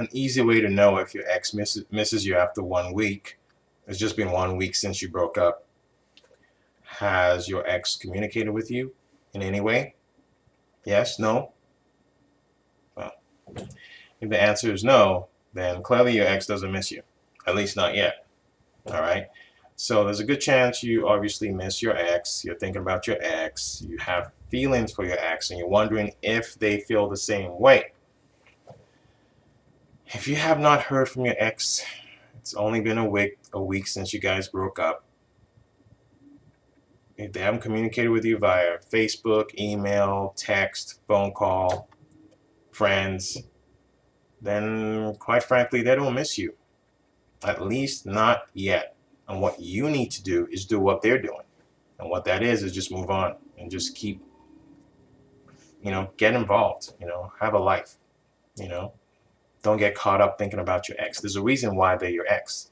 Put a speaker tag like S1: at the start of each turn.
S1: an easy way to know if your ex misses, misses you after one week, it's just been one week since you broke up. Has your ex communicated with you in any way? Yes? No? Well, if the answer is no, then clearly your ex doesn't miss you. At least not yet. Alright? So there's a good chance you obviously miss your ex. You're thinking about your ex. You have feelings for your ex and you're wondering if they feel the same way. If you have not heard from your ex, it's only been a week, a week since you guys broke up. If they haven't communicated with you via Facebook, email, text, phone call, friends, then quite frankly, they don't miss you. At least not yet. And what you need to do is do what they're doing. And what that is, is just move on and just keep, you know, get involved, you know, have a life, you know. Don't get caught up thinking about your ex. There's a reason why they're your ex.